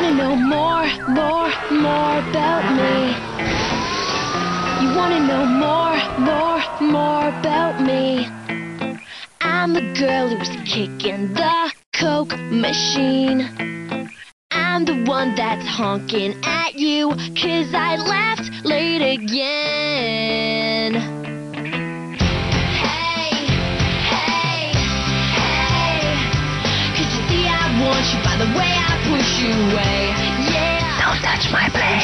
know more, more, more about me. You wanna know more, more, more about me. I'm the girl who's kicking the Coke machine. I'm the one that's honking at you, cause I left late again. Hey, hey, hey. Cause you see, I want you by the way I push away. Yeah. Don't touch my play.